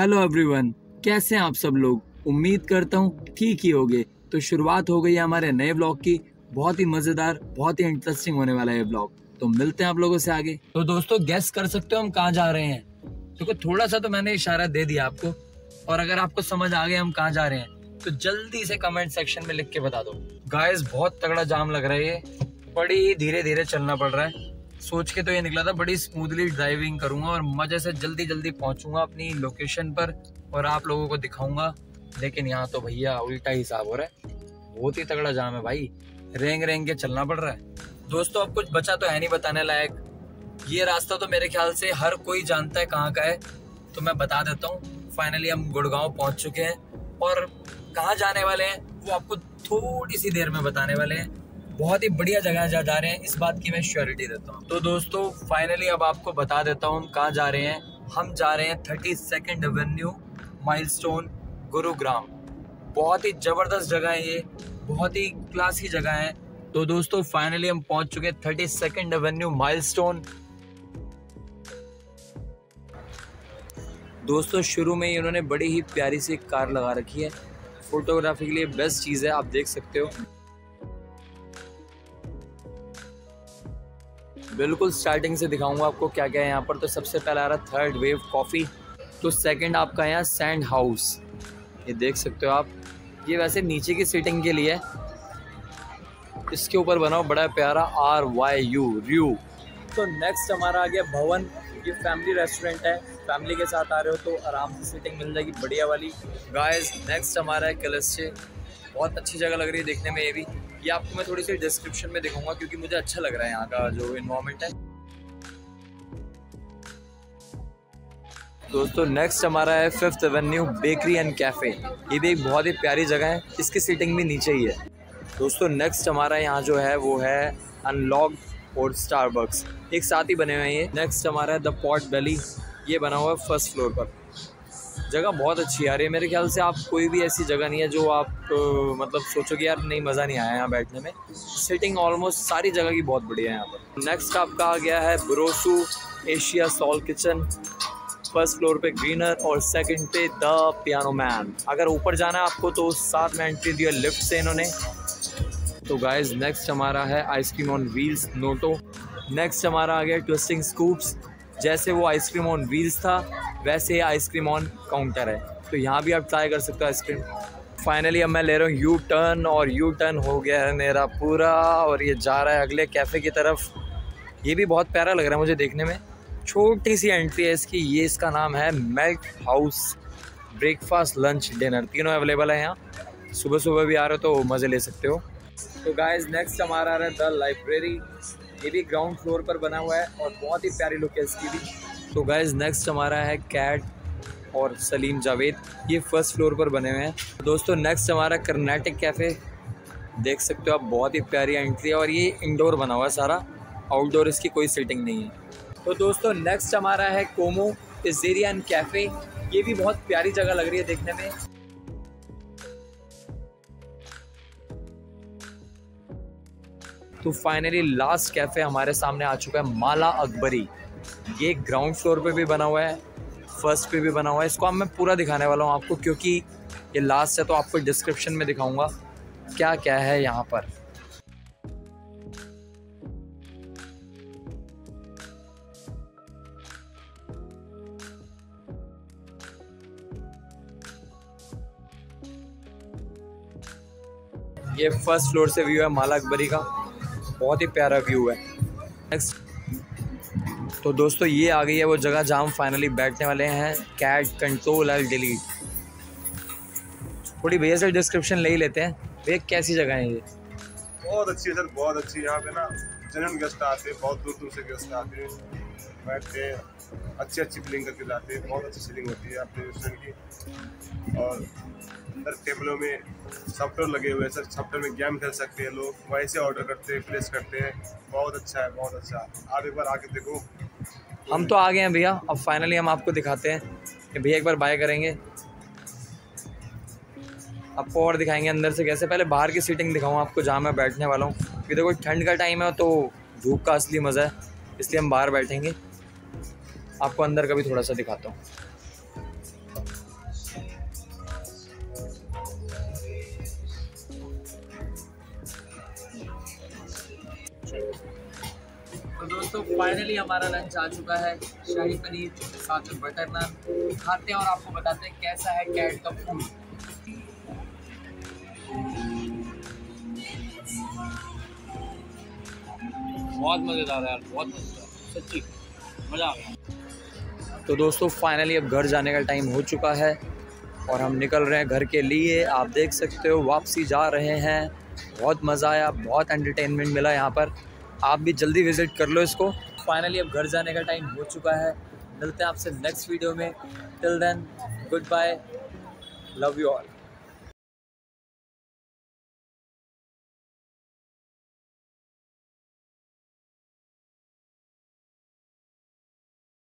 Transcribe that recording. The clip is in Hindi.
हेलो एवरीवन कैसे हैं आप सब लोग? उम्मीद करता हूँ ठीक ही होगे। तो शुरुआत हो गई है हमारे नए ब्लॉग की। बहुत ही मज़ेदार, बहुत ही इंटरेस्टिंग होने वाला है ये ब्लॉग तो मिलते हैं आप लोगों से आगे। तो दोस्तों गेस कर सकते हो हम कहाँ जा रहे हैं। देखो तो थोड़ा सा तो मैंने इशारा दे दिया आपको। और अगर आपको समझ आ गया हम कहाँ जा रहे हैं तो जल्दी से कमेंट सेक्शन में लिख के बता दो। गाइस बहुत तगड़ा जाम लग रहा है ये। बड़ी धीरे धीरे चलना पड़ रहा है। सोच के तो ये निकला था, बड़ी स्मूथली ड्राइविंग करूँगा और मज़े से जल्दी जल्दी पहुंचूँगा अपनी लोकेशन पर और आप लोगों को दिखाऊँगा। लेकिन यहाँ तो भैया उल्टा हिसाब हो रहा है। बहुत ही तगड़ा जाम है भाई। रेंग रेंग के चलना पड़ रहा है। दोस्तों, अब कुछ बचा तो है नहीं बताने लायक। ये रास्ता तो मेरे ख्याल से हर कोई जानता है कहाँ का है। तो मैं बता देता हूँ। फाइनली हम गुड़गांव पहुँच चुके हैं और कहाँ जाने वाले हैं, वो आपको थोड़ी सी देर में बताने वाले हैं। बहुत ही बढ़िया जगह जा जा रहे हैं। इस बात की मैं श्योरिटी देता हूँ। तो दोस्तों फाइनली अब आपको बता देता हूँ हम कहाँ जा रहे हैं। हम जा रहे हैं thirty second avenue milestone Gurugram बहुत ही ज़बरदस्त जगह है ये। बहुत ही क्लासी जगह है। तो दोस्तों फाइनली हम पहुँच चुके हैं थर्टी सेकेंड एवेन्यू माइलस्टोन दोस्तों, शुरू में ही उन्होंने बड़ी ही प्यारी सी कार लगा रखी है। फोटोग्राफी के लिए बेस्ट चीज़ है, आप देख सकते हो। बिल्कुल स्टार्टिंग से दिखाऊँगा आपको क्या क्या है यहाँ पर। तो सबसे पहला आ रहा थर्ड वेव कॉफ़ी तो सेकंड आपका यहाँ सैंड हाउस ये देख सकते हो आप। ये वैसे नीचे की सीटिंग के लिए इसके ऊपर बनाओ बड़ा प्यारा आर वाई यू रियू तो नेक्स्ट हमारा आ गया भवन। ये फैमिली रेस्टोरेंट है। फैमिली के साथ आ रहे हो तो आराम से सीटिंग मिल जाएगी। बढ़िया वाली। गाइस नेक्स्ट हमारा है कलस्चे बहुत अच्छी जगह लग रही है देखने में ये भी। ये आपको मैं थोड़ी सी डिस्क्रिप्शन में दिखाऊँगा क्योंकि मुझे अच्छा लग रहा है यहाँ का जो इन्वायरमेंट है। दोस्तों नेक्स्ट हमारा है fifth avenue bakery and cafe ये भी एक बहुत ही प्यारी जगह है, इसकी सीटिंग भी नीचे ही है। दोस्तों नेक्स्ट हमारा यहाँ जो है, वो है अनलॉक और स्टारबक्स एक साथ ही बने हुए हैं ये। नेक्स्ट हमारा है द पॉट बेली ये बना हुआ है फ़र्स्ट फ्लोर पर। जगह बहुत अच्छी रही है मेरे ख्याल से आप कोई भी ऐसी जगह नहीं है जो आप आ, मतलब सोचो कि यार नहीं मज़ा नहीं आया यहाँ बैठने में। सिटिंग ऑलमोस्ट सारी जगह की बहुत बढ़िया है यहाँ पर। नेक्स्ट आपका आ गया है ब्रोसू Asia soul kitchen first floor पे ग्रीनर और सेकंड पे द पियानो मैन अगर ऊपर जाना है आपको तो साथ में एंट्री दिया लिफ्ट से इन्होंने। तो गाइज़ नेक्स्ट हमारा है आइसक्रीम ऑन व्हील्स नोटो नेक्स्ट हमारा आ गया ट्विस्टिंग स्कूप्स जैसे वो आइसक्रीम ऑन व्हील्स था वैसे आइसक्रीम ऑन काउंटर है। तो यहाँ भी आप ट्राई कर सकते हो आइसक्रीम। फाइनली अब मैं ले रहा हूँ यू टर्न और यू टर्न हो गया है मेरा पूरा और ये जा रहा है अगले कैफ़े की तरफ़। ये भी बहुत प्यारा लग रहा है मुझे देखने में। छोटी सी एंट्री है इसकी। ये इसका नाम है melt house breakfast lunch dinner तीनों अवेलेबल है यहाँ। सुबह सुबह भी आ रहे हो तो मज़े ले सकते हो। तो गाइज़ नेक्स्ट हमारा आ रहा है द लाइब्रेरी ये भी ग्राउंड फ्लोर पर बना हुआ है और बहुत ही प्यारी लुक है इसकी भी। तो गाइज़ नेक्स्ट हमारा है कैट और सलीम जावेद ये फ़र्स्ट फ्लोर पर बने हुए हैं। दोस्तों नेक्स्ट हमारा कर्नाटक कैफ़े देख सकते हो आप, बहुत ही प्यारी एंट्री है और ये इंडोर बना हुआ है सारा। आउटडोर इसकी कोई सीटिंग नहीं है। तो दोस्तों नेक्स्ट हमारा है कोमो पिजेरियन कैफ़े ये भी बहुत प्यारी जगह लग रही है देखने में। तो फाइनली लास्ट कैफ़े हमारे सामने आ चुका है माला अकबरी। ये ग्राउंड फ्लोर पे भी बना हुआ है फ़र्स्ट पे भी बना हुआ है। इसको अब मैं पूरा दिखाने वाला हूँ आपको, क्योंकि ये लास्ट है तो आपको डिस्क्रिप्शन में दिखाऊँगा क्या क्या है यहाँ पर। ये फ़र्स्ट फ्लोर से व्यू है माला अकबरी का। बहुत ही प्यारा व्यू है। नेक्स्ट तो दोस्तों, ये आ गई है वो जगह जहाँ हम फाइनली बैठने वाले हैं। कैट कंट्रोल एल डिलीट थोड़ी भैया से डिस्क्रिप्शन ले ही लेते हैं। भैया, कैसी जगह है ये? बहुत अच्छी है सर, बहुत अच्छी यहाँ पे ना जनरल गेस्ट आते हैं, बहुत दूर दूर से गेस्ट आते हैं। बैठते हैं अच्छी अच्छी फिलिंग करके जाते हैं, बहुत अच्छी सीलिंग होती है आपके रेस्टोरेंट की। और अंदर टेबलों में सॉफ्टवेयर लगे हुए हैं सर सॉफ्टवेयर में गेम खेल सकते हैं लोग। वहीं से ऑर्डर करते हैं प्लेस करते हैं। बहुत अच्छा है, बहुत अच्छा। आप एक बार आके देखो। हम तो आ गए हैं भैया, अब फाइनली हम आपको दिखाते हैं कि भैया एक बार बाय करेंगे। आपको और दिखाएँगे अंदर से कैसे, पहले बाहर की सीटिंग दिखाऊँ आपको, जहाँ मैं बैठने वाला हूँ। क्योंकि देखो, ठंड का टाइम है तो धूप का असली मज़ा है, इसलिए हम बाहर बैठेंगे। आपको अंदर का भी थोड़ा सा दिखाता हूँ। दोस्तों फाइनली हमारा लंच आ चुका है। शाही पनीर साथ में बटर नान खाते हैं और आपको बताते हैं कैसा है कैट का फ़ूड बहुत मज़ेदार है यार बहुत मज़ेदार। सच्ची मज़ा आ गया। तो दोस्तों फाइनली अब घर जाने का टाइम हो चुका है और हम निकल रहे हैं घर के लिए। आप देख सकते हो वापसी जा रहे हैं। बहुत मज़ा आया बहुत एंटरटेनमेंट मिला यहाँ पर। आप भी जल्दी विज़िट कर लो इसको। फाइनली अब घर जाने का टाइम हो चुका है। मिलते हैं आपसे नेक्स्ट वीडियो में। Till then good bye love you all